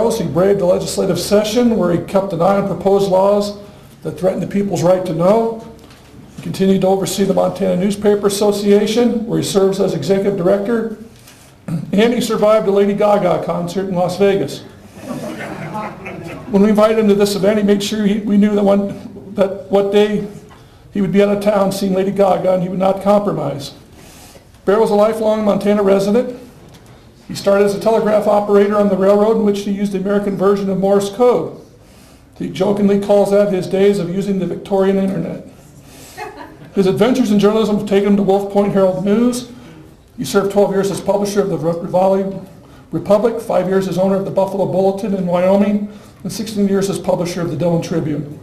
He braved the legislative session where he kept an eye on proposed laws that threatened the people's right to know. He continued to oversee the Montana Newspaper Association, where he serves as executive director. And he survived a Lady Gaga concert in Las Vegas. When we invited him to this event, he made sure he- we knew that one, that what day he would be out of town seeing Lady Gaga, and he would not compromise. Bear was a lifelong Montana resident. He started as a telegraph operator on the railroad in which he used the American version of Morse code. He jokingly calls that his days of using the Victorian internet. His adventures in journalism have taken him to Wolf Point Herald News. He served 12 years as publisher of the Ravalli Republic, five years as owner of the Buffalo Bulletin in Wyoming, and 16 years as publisher of the Dillon Tribune.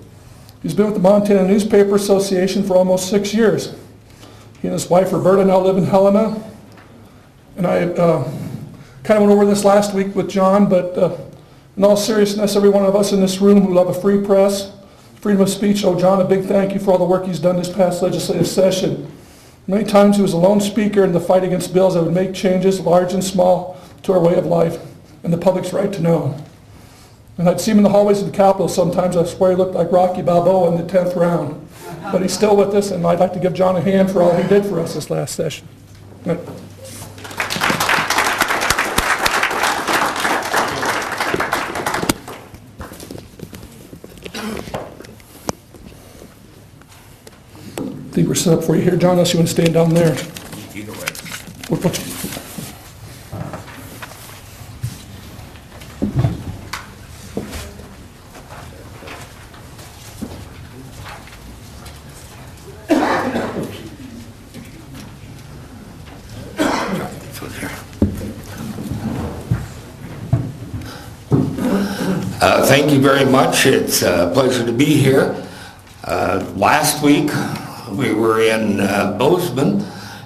He's been with the Montana Newspaper Association for almost six years. He and his wife Roberta now live in Helena. And I uh, kind of went over this last week with John, but uh, in all seriousness, every one of us in this room who love a free press, freedom of speech, owe John a big thank you for all the work he's done this past legislative session. Many times he was a lone speaker in the fight against bills that would make changes, large and small, to our way of life and the public's right to know. And I'd see him in the hallways of the Capitol sometimes, I swear he looked like Rocky Balboa in the 10th round. But he's still with us, and I'd like to give John a hand for all he did for us this last session. Think we're set up for you here, John, unless you want to stand down there. Either way. We'll put you- Uh, Thank you very much. It's a pleasure to be here. Uh, Last week, we were in uh, Bozeman,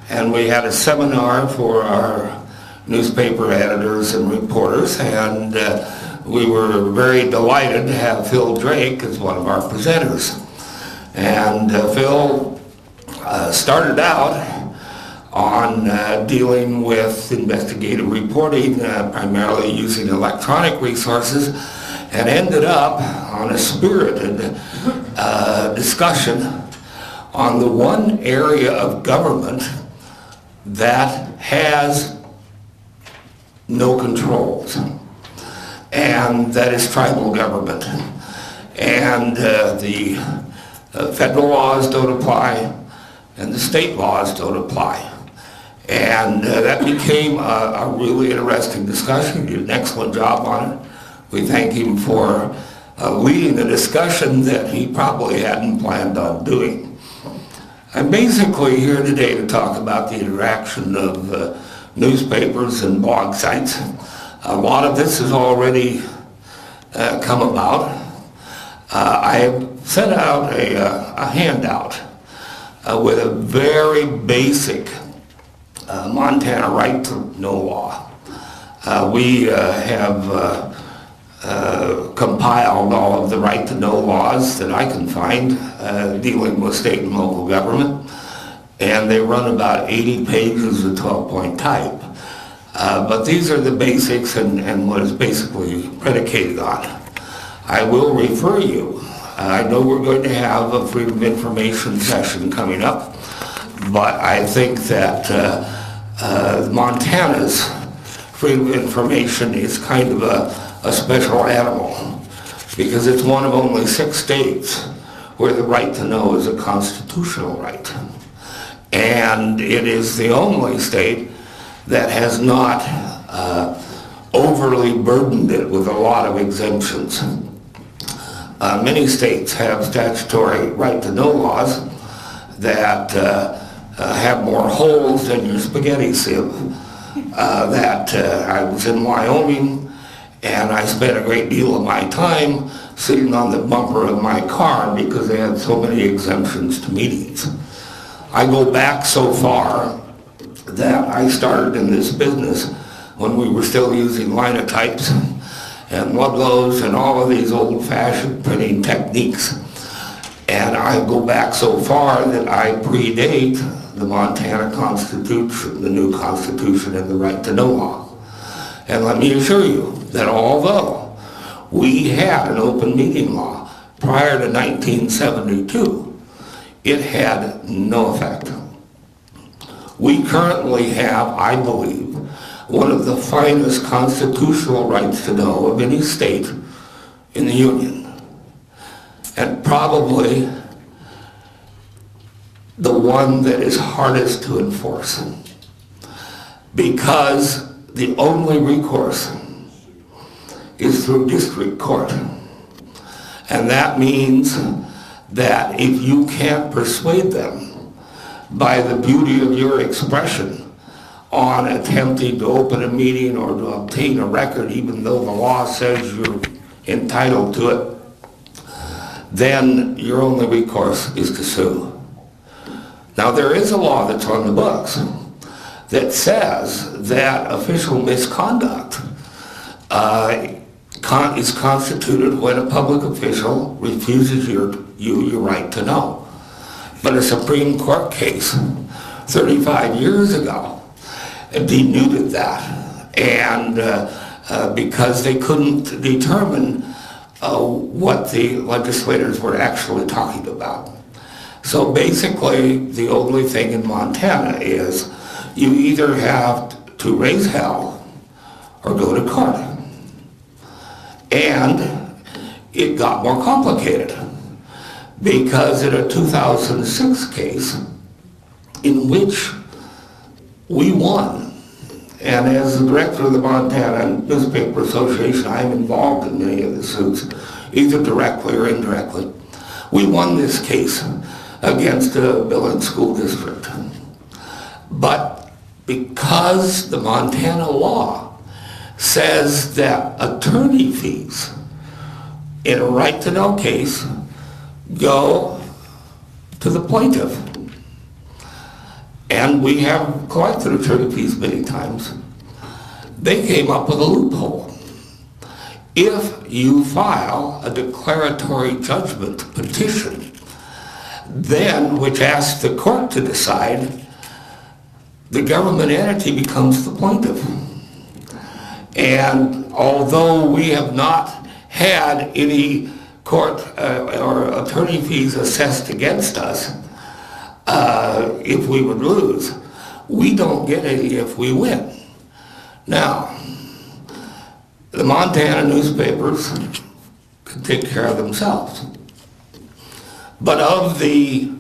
and we had a seminar for our newspaper editors and reporters, and uh, we were very delighted to have Phil Drake as one of our presenters. And uh, Phil uh, started out on uh, dealing with investigative reporting, uh, primarily using electronic resources, and ended up on a spirited uh, discussion on the one area of government that has no controls, and that is tribal government. And uh, the uh, federal laws don't apply, and the state laws don't apply. And uh, that became a, a really interesting discussion. He did an excellent job on it. We thank him for uh, leading the discussion that he probably hadn't planned on doing. I'm basically here today to talk about the interaction of uh, newspapers and blog sites. A lot of this has already uh, come about. Uh, I have sent out a, uh, a handout uh, with a very basic uh, Montana right to know law. We have uh, uh, compiled all of the right to know laws that I can find uh, dealing with state and local government, and they run about 80 pages of 12-point type. Uh, But these are the basics and and what is basically predicated on. I will refer you, I know we're going to have a Freedom of Information session coming up, but I think that uh, uh, Montana's freedom of information is kind of a, a special animal because it's one of only six states where the right to know is a constitutional right. And it is the only state that has not uh, overly burdened it with a lot of exemptions. Uh, Many states have statutory right to know laws that uh, uh, have more holes than your spaghetti sieve. Uh, That uh, I was in Wyoming, and I spent a great deal of my time sitting on the bumper of my car because they had so many exemptions to meetings. I go back so far that I started in this business when we were still using linotypes and Ludlows and all of these old-fashioned printing techniques. And I go back so far that I predate the Montana Constitution, the new Constitution and the right to know law. And let me assure you that although We had an open meeting law prior to 1972. It had no effect. We currently have, I believe, one of the finest constitutional rights to know of any state in the Union. And probably the one that is hardest to enforce. Because the only recourse is through district court. And that means that if you can't persuade them by the beauty of your expression on attempting to open a meeting or to obtain a record, even though the law says you're entitled to it, then your only recourse is to sue. Now, there is a law that's on the books that says that official misconduct uh, con- is constituted when a public official refuses your, you your right to know. But a Supreme Court case 35 years ago denuded that. And uh, uh, because they couldn't determine uh, what the legislators were actually talking about. So basically, the only thing in Montana is you either have to raise hell or go to court. And it got more complicated because in a 2006 case in which we won, and as the director of the Montana Newspaper Association, I'm involved in many of the suits, either directly or indirectly. We won this case against a Billings School District. But because the Montana law says that attorney fees in a right-to-know case go to the plaintiff. And we have collected attorney fees many times. They came up with a loophole. If you file a declaratory judgment petition, then, which asks the court to decide, the government entity becomes the plaintiff. And although we have not had any court uh, or attorney fees assessed against us, uh, if we would lose, we don't get any if we win. Now, the Montana newspapers can take care of themselves. But of the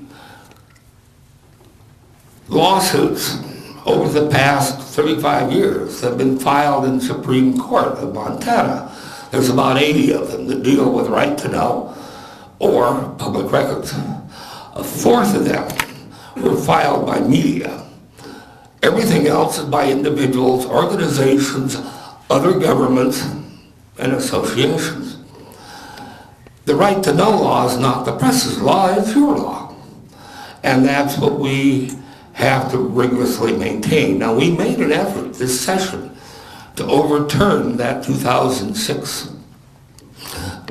lawsuits over the past 35 years have been filed in Supreme Court of Montana, there's about 80 of them that deal with right to know or public records. A fourth of them were filed by media. Everything else is by individuals, organizations, other governments, and associations. The right to know law is not the press's law, it's your law. And that's what we have to rigorously maintain. Now, we made an effort this session to overturn that 2006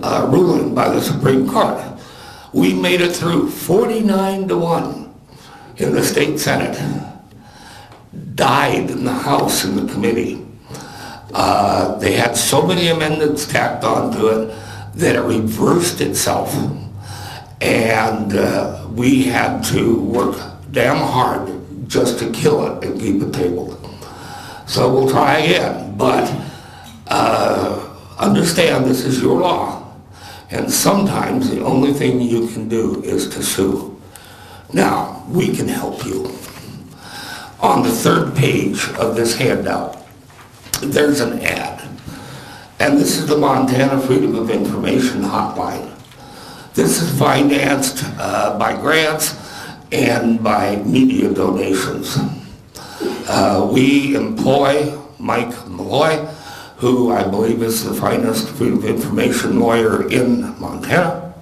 uh, ruling by the Supreme Court. We made it through 49 to 1 in the state senate. Died in the House in the committee. Uh, they had so many amendments tacked onto it that it reversed itself. And uh, we had to work damn hard just to kill it and keep it tabled. So we'll try again, but uh, understand this is your law. And sometimes the only thing you can do is to sue. Now, we can help you. On the third page of this handout, there's an ad. And this is the Montana Freedom of Information Hotline. This is financed uh, by grants and by media donations. Uh, we employ Mike Meloy, who I believe is the finest freedom of information lawyer in Montana.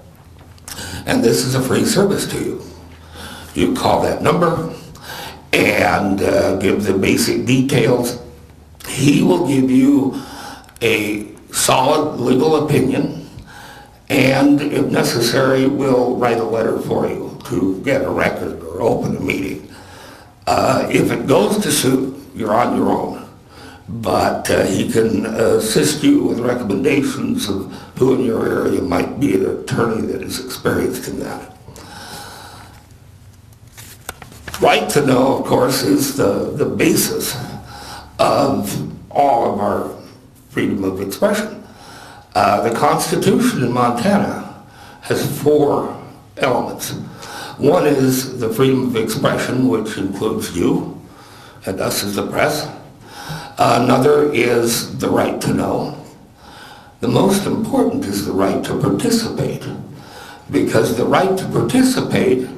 And this is a free service to you. You call that number and uh, give the basic details. He will give you a solid legal opinion and if necessary, we'll write a letter for you to get a record or open a meeting. Uh, if it goes to suit, you're on your own. but uh, he can assist you with recommendations of who in your area might be an attorney that is experienced in that. Right to know, of course, is the, the basis of all of our freedom of expression. Uh, the Constitution in Montana has four elements. One is the freedom of expression, which includes you and us as the press. Another is the right to know. The most important is the right to participate, because the right to participate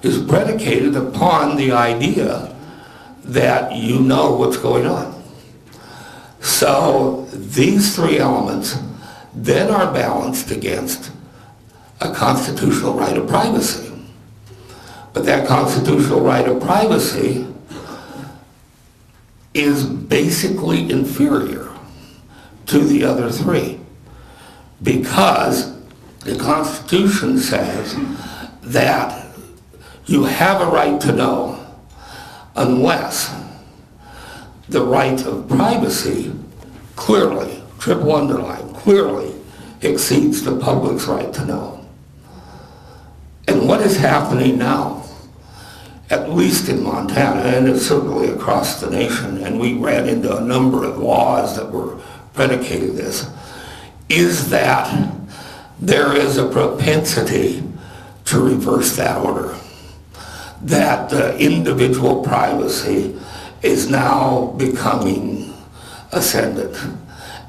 is predicated upon the idea that you know what's going on. So these three elements then are balanced against a constitutional right of privacy. But that constitutional right of privacy is basically inferior to the other three because the Constitution says that you have a right to know unless the right of privacy clearly, triple underline, clearly exceeds the public's right to know. And what is happening now, at least in Montana, and certainly across the nation, and we ran into a number of laws that were predicated this, is that there is a propensity to reverse that order. That individual privacy is now becoming ascendant.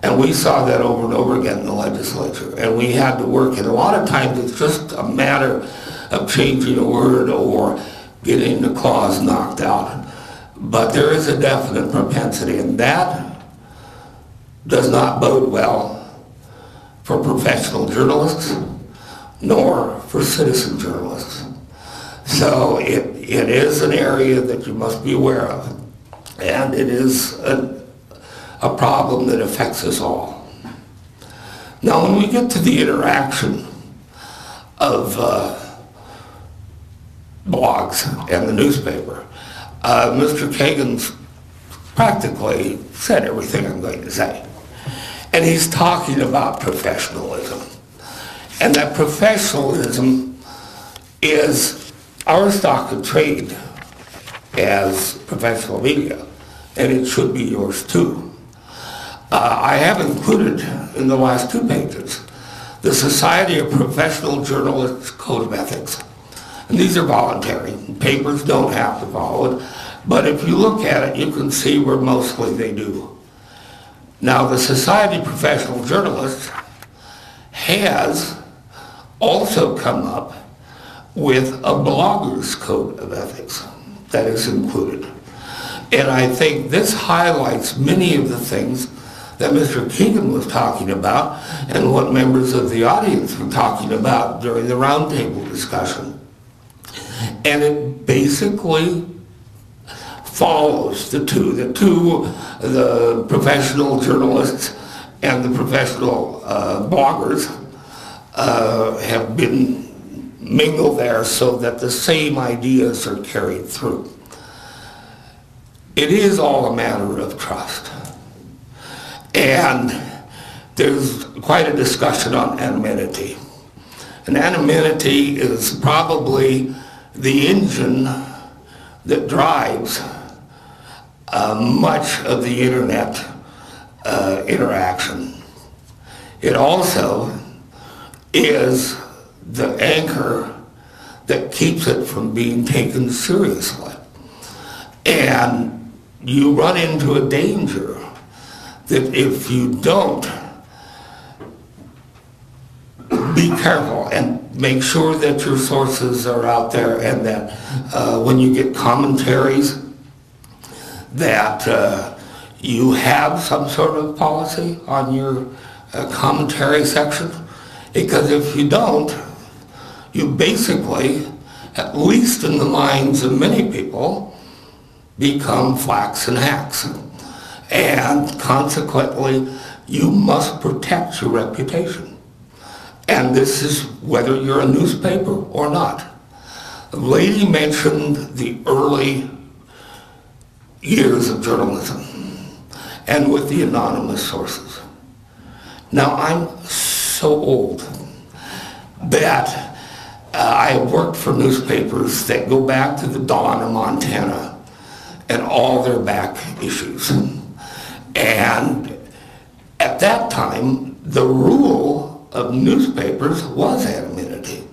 And we saw that over and over again in the legislature. And we had to work, and a lot of times it's just a matter of changing a word or getting the clause knocked out. But there is a definite propensity, and that does not bode well for professional journalists nor for citizen journalists. So it, it is an area that you must be aware of, and it is a, a problem that affects us all. Now, when we get to the interaction of uh, blogs and the newspaper, uh, Mr. Kagan's practically said everything I'm going to say. And he's talking about professionalism. And that professionalism is our stock of trade as professional media, and it should be yours too. Uh, I have included in the last two pages the Society of Professional Journalists Code of Ethics. And these are voluntary. Papers don't have to follow it. But if you look at it, you can see where mostly they do. Now, the Society of Professional Journalists has also come up with a blogger's code of ethics that is included. And I think this highlights many of the things that Mr. Keegan was talking about and what members of the audience were talking about during the roundtable discussion. And it basically follows the two, the two, the professional journalists and the professional uh, bloggers uh, have been mingled there so that the same ideas are carried through. It is all a matter of trust. And there's quite a discussion on anonymity. And anonymity is probably the engine that drives uh, much of the internet uh, interaction. It also is the anchor that keeps it from being taken seriously. And you run into a danger that if you don't be careful and make sure that your sources are out there and that uh, when you get commentaries that uh, you have some sort of policy on your uh, commentary section. Because if you don't you basically at least in the minds of many people become flacks and hacks and consequently you must protect your reputation. And this is whether you're a newspaper or not. The lady mentioned the early years of journalism. and with the anonymous sources. Now, I'm so old that uh, I worked for newspapers that go back to the dawn of Montana and all their back issues. And at that time, the rule of newspapers was anonymity.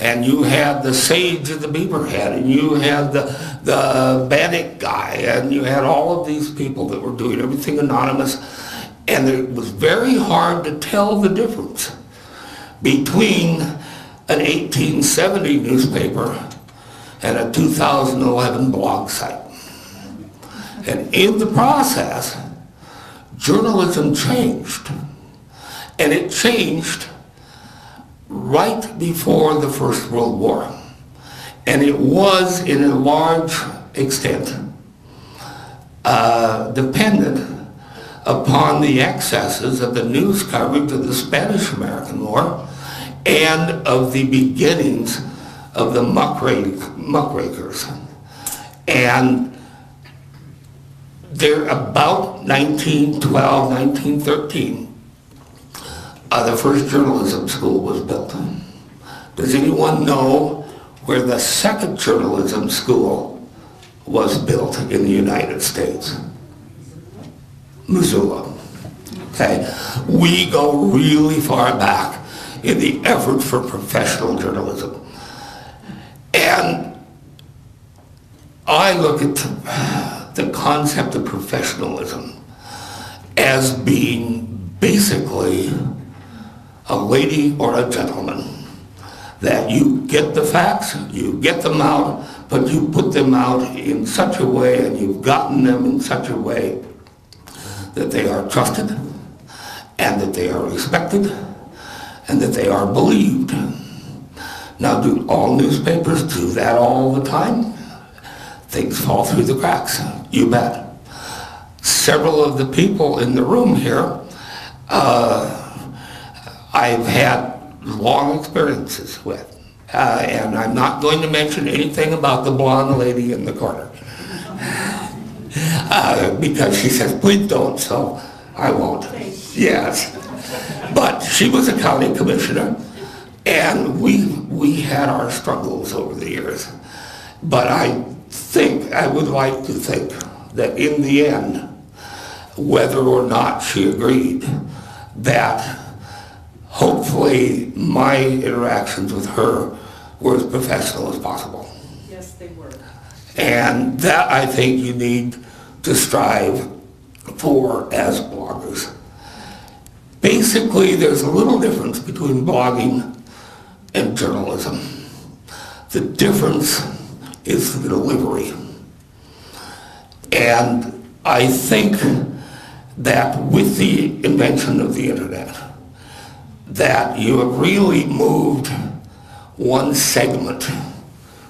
And you had the sage of the Beaverhead, and you had the, the Bannock guy, and you had all of these people that were doing everything anonymous. And it was very hard to tell the difference between an 1870 newspaper and a 2011 blog site. And in the process, journalism changed. And it changed right before the First World War. And it was, in a large extent, uh, dependent upon the excesses of the news coverage of the Spanish-American War and of the beginnings of the muckrake, muckrakers. And there, about 1912, 1913, uh, the first journalism school was built. Does anyone know where the second journalism school was built in the United States? Missoula. Okay, we go really far back in the effort for professional journalism. And I look at the concept of professionalism as being basically a lady or a gentleman. That you get the facts, you get them out, but you put them out in such a way and you've gotten them in such a way that they are trusted and that they are respected and that they are believed. Now, do all newspapers do that all the time? Things fall through the cracks, you bet. Several of the people in the room here, uh, I've had long experiences with. Uh, and I'm not going to mention anything about the blonde lady in the corner. Uh, because she says, please don't, so I won't. Yes. But she was a county commissioner, and we, we had our struggles over the years. But I think, I would like to think that in the end, whether or not she agreed, that hopefully my interactions with her were as professional as possible. Yes, they were. And that I think you need to strive for as bloggers. Basically, there's a little difference between blogging and journalism. The difference is the delivery. And I think that with the invention of the internet, that you have really moved one segment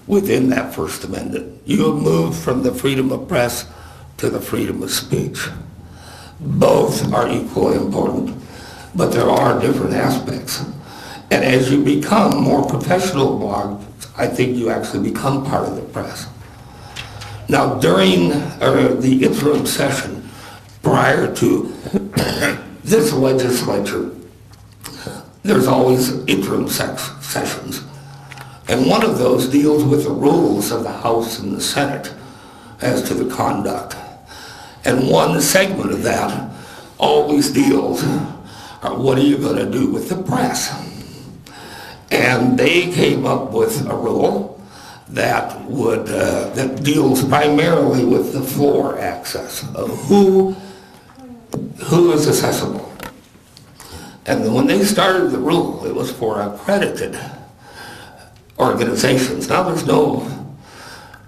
within that First Amendment. You have moved from the freedom of press to the freedom of speech. Both are equally important, but there are different aspects. And as you become more professional bloggers, I think you actually become part of the press. Now, during uh, the interim session, prior to this legislature, there's always interim sessions. And one of those deals with the rules of the House and the Senate as to the conduct. And one segment of that always deals, uh, what are you going to do with the press? And they came up with a rule that would, uh, that deals primarily with the floor access of who, who is accessible. And when they started the rule, it was for accredited organizations. Now there's no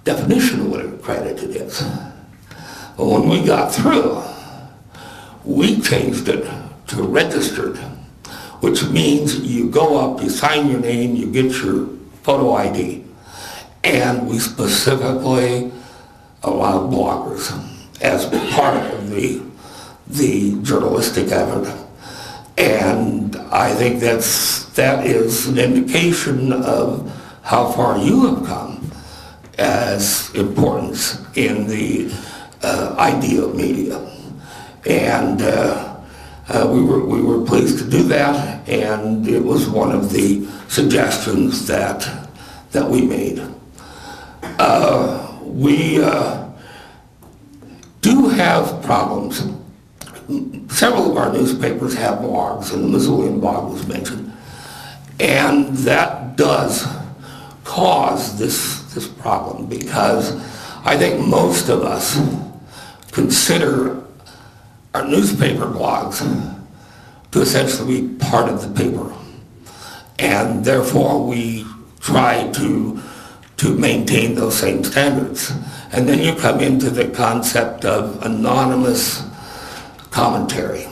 definition of what accredited is. But when we got through, we changed it to registered, which means you go up, you sign your name, you get your photo ID, and we specifically allow bloggers as part of the, the journalistic effort. And I think that's, that is an indication of how far you have come as importance in the uh, idea of media. And uh, uh, we were, we were pleased to do that, and it was one of the suggestions that, that we made. Uh, We uh, do have problems. Several of our newspapers have blogs, and the Missoulian blog was mentioned. And that does cause this, this problem, because I think most of us consider our newspaper blogs to essentially be part of the paper. And therefore, we try to, to maintain those same standards. And then you come into the concept of anonymous commentary.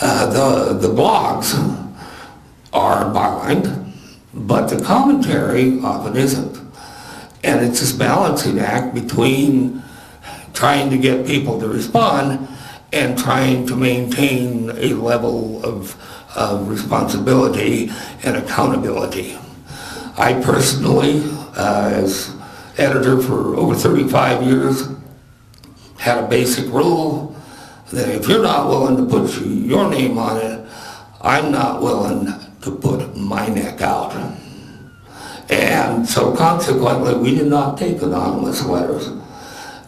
Uh, the, the blogs are bylined, but the commentary often isn't. And it's this balancing act between trying to get people to respond and trying to maintain a level of, of responsibility and accountability. I personally, uh, as editor for over 35 years, had a basic rule that if you're not willing to put your name on it, I'm not willing to put my neck out. And so consequently, we did not take anonymous letters.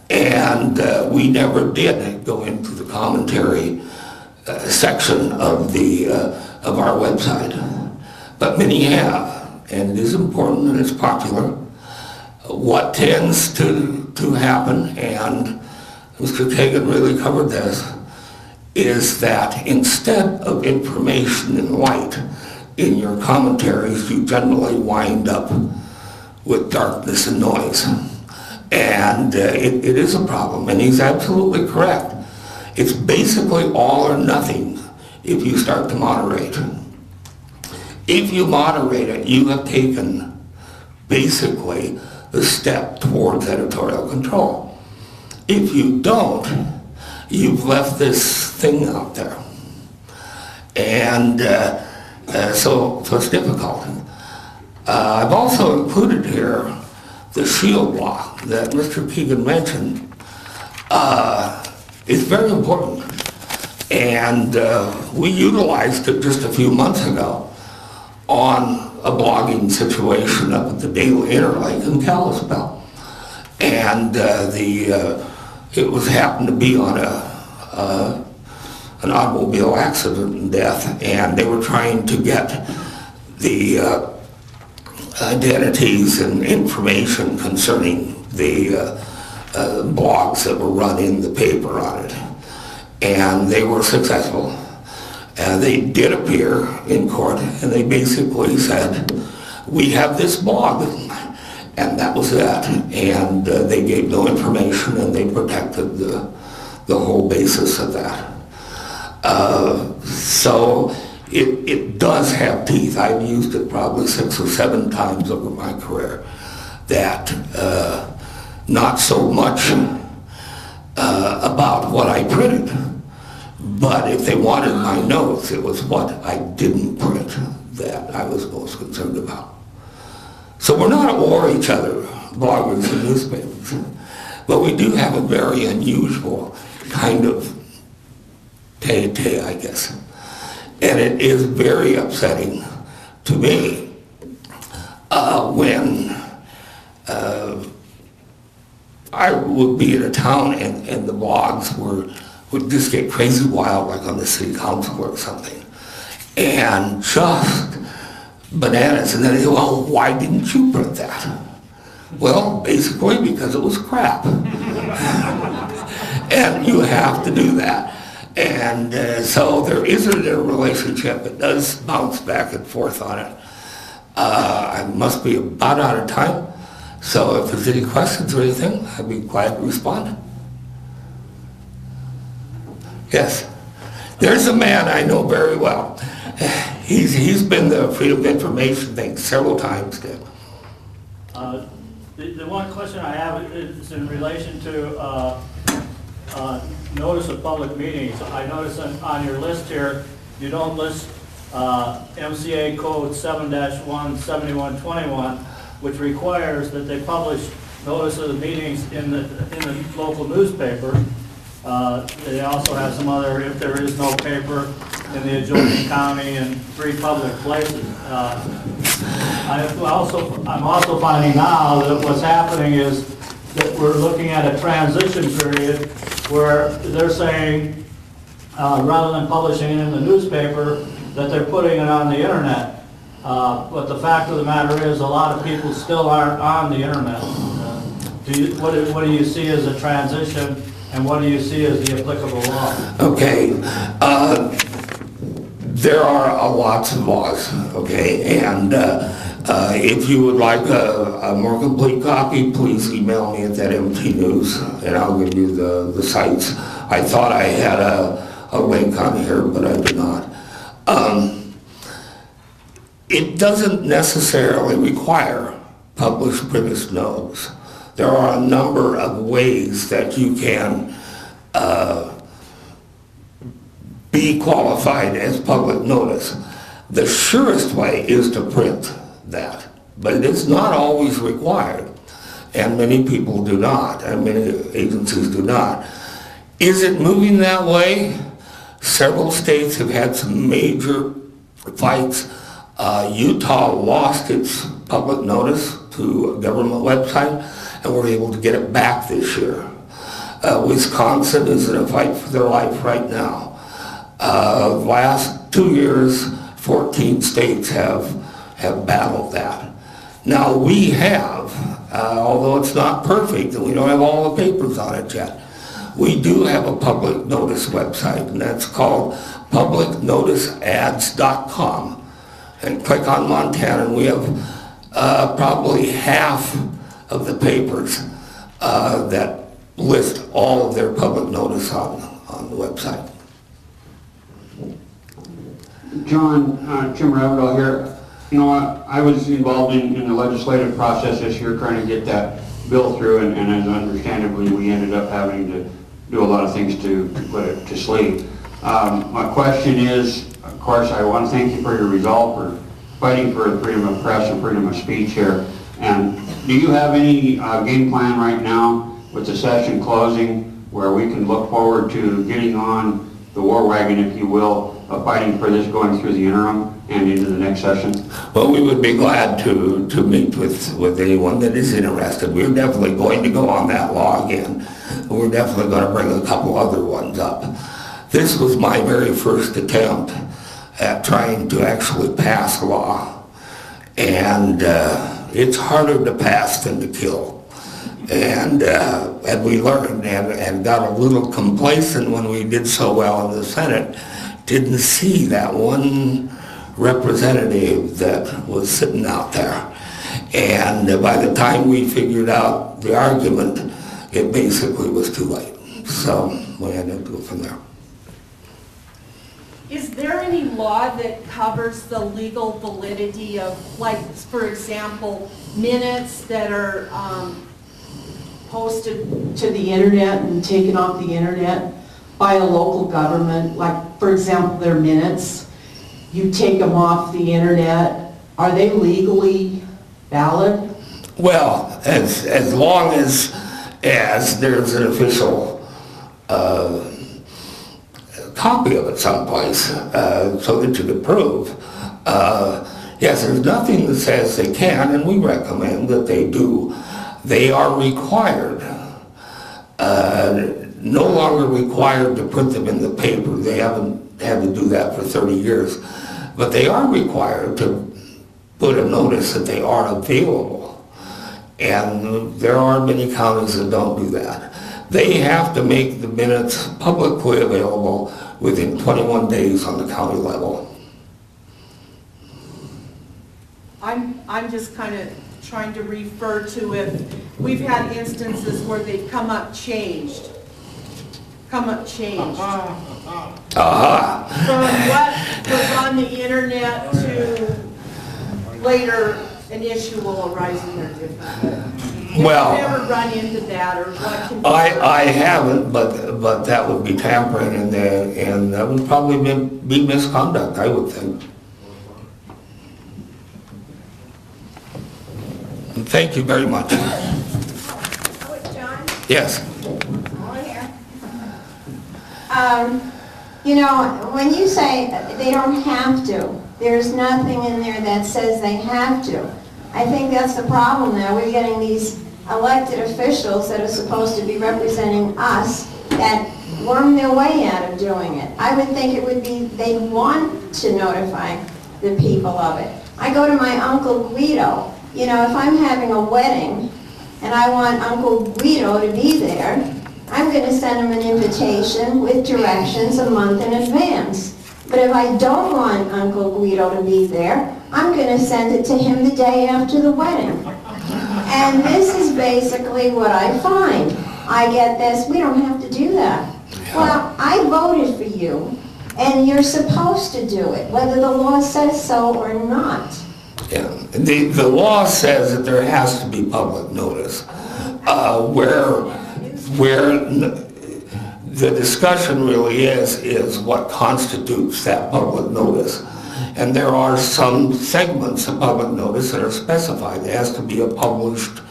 And uh, we never did go into the commentary uh, section of the, uh, of our website. But many have, and it is important and it's popular. What tends to, to happen, and Mr. Kagan really covered this, is that instead of information and light in your commentaries, you generally wind up with darkness and noise. And uh, it, it is a problem, and he's absolutely correct. It's basically all or nothing if you start to moderate. If you moderate it, you have taken basically the step towards editorial control. If you don't, you've left this thing out there. And uh, uh, so, so it's difficult. Uh, I've also included here the shield law that Mr. Keegan mentioned. Uh, is very important. And uh, we utilized it just a few months ago on a blogging situation up at the Daily Interlake in Kalispell. And uh, the, uh, it was happened to be on a, uh, an automobile accident and death, and they were trying to get the uh, identities and information concerning the uh, uh, blogs that were run in the paper on it. And they were successful. And they did appear in court, and they basically said, we have this blog. And that was that. And uh, they gave no information, and they protected the, the whole basis of that. Uh, so it, it does have teeth. I've used it probably six or seven times over my career. That uh, not so much uh, about what I printed, but if they wanted my notes, it was what I didn't print that I was most concerned about. So we're not at war each other, bloggers and newspapers, but we do have a very unusual kind of tete, I guess. And it is very upsetting to me uh, when uh, I would be in a town and, and the blogs were, would just get crazy wild, like on the city council or something. And just bananas. And then they say, well, why didn't you print that? Well, basically because it was crap. and you have to do that. And uh, so there isn't a relationship. It does bounce back and forth on it. Uh, I must be about out of time. So if there's any questions or anything, I'd be glad to respond. Yes. There's a man I know very well. He's, he's been the Freedom of Information thing several times, Dick. Uh, The, the one question I have is in relation to uh, uh, notice of public meetings. I notice on, on your list here, you don't list uh, MCA Code seven one seventy-one twenty-one, which requires that they publish notice of the meetings in the, in the local newspaper. Uh, They also have some other, if there is no paper in the adjoining county and three public places. Uh, I also, I'm also finding now that what's happening is that we're looking at a transition period where they're saying, uh, rather than publishing it in the newspaper, that they're putting it on the internet. Uh, But the fact of the matter is, a lot of people still aren't on the internet. Uh, Do you, what do, what do you see as a transition, and what do you see as the applicable law? Okay, uh, there are a lots of laws, okay? And uh, uh, if you would like a a more complete copy, please email me at that MT News, and I'll give you the the sites. I thought I had a a link on here, but I did not. Um, It doesn't necessarily require published printed notes. There are a number of ways that you can be qualified as public notice. The surest way is to print that, but it is not always required, and many people do not, and many agencies do not. Is it moving that way? Several states have had some major fights. Uh, Utah lost its public notice to a government website, and we're able to get it back this year. Uh, Wisconsin is in a fight for their life right now. Uh, last two years, 14 states have, have battled that. Now, we have, uh, although it's not perfect, and we don't have all the papers on it yet, we do have a public notice website, and that's called publicnoticeads.com. And click on Montana, and we have uh, probably half of the papers uh, that list all of their public notice on, on the website. John, uh, Jim here. You know, I was involved in, in the legislative process this year trying to get that bill through, and, and as understandably, we ended up having to do a lot of things to, to put it to sleep. Um, my question is, of course, I want to thank you for your resolve for fighting for freedom of press and freedom of speech here. And do you have any, uh, game plan right now with the session closing where we can look forward to getting on the war wagon, if you will, fighting for this going through the interim and into the next session? Well, we would be glad to, to meet with, with anyone that is interested. We're definitely going to go on that law again. We're definitely going to bring a couple other ones up. This was my very first attempt at trying to actually pass a law. And uh, it's harder to pass than to kill. And, uh, and we learned and, and got a little complacent when we did so well in the Senate. Didn't see that one representative that was sitting out there. And by the time we figured out the argument, it basically was too late. So we had to go from there. Is there any law that covers the legal validity of, like, for example, minutes that are um, posted to the internet and taken off the internet by a local government? Like, for example, their minutes, you take them off the internet, are they legally valid? Well, as, as long as, as there's an official uh, copy of it someplace, uh, so that you can prove. Uh, Yes, there's nothing that says they can, and we recommend that they do. They are required, uh, no longer required to put them in the paper. They haven't had to do that for 30 years. But they are required to put a notice that they are available. And there are many counties that don't do that. They have to make the minutes publicly available within 21 days on the county level. I'm, I'm just kind of trying to refer to if, we've had instances where they've come up changed. Come up changed. Aha, From what was on the internet to later an issue will arise in their different. Well- You've run into that or what. I, I haven't, but, but that would be tampering and, uh, and that would probably be- be misconduct, I would think. Thank you very much. John, Yes. Um, You know, when you say they don't have to, there's nothing in there that says they have to. I think that's the problem now. We're getting these elected officials that are supposed to be representing us that worm their way out of doing it. I would think it would be, they want to notify the people of it. I go to my Uncle Guido, you know, if I'm having a wedding and I want Uncle Guido to be there, I'm going to send him an invitation with directions a month in advance. But if I don't want Uncle Guido to be there, I'm going to send it to him the day after the wedding. And this is basically what I find. I get this, we don't have to do that. Well, I voted for you, and you're supposed to do it, whether the law says so or not. Yeah, the, the law says that there has to be public notice, uh, where, where the discussion really is, is what constitutes that public notice. And there are some segments of public notice that are specified. There has to be a published,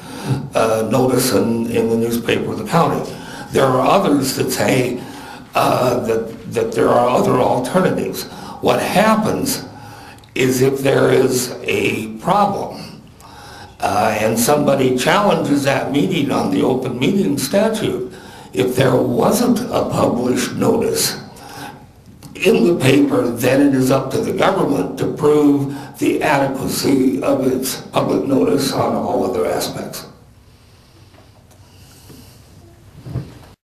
uh, notice in, in the newspaper of the county. There are others that say, uh, that, that there are other alternatives. What happens is if there is a problem, uh, and somebody challenges that meeting on the open meeting statute, if there wasn't a published notice in the paper, then it is up to the government to prove the adequacy of its public notice on all other aspects.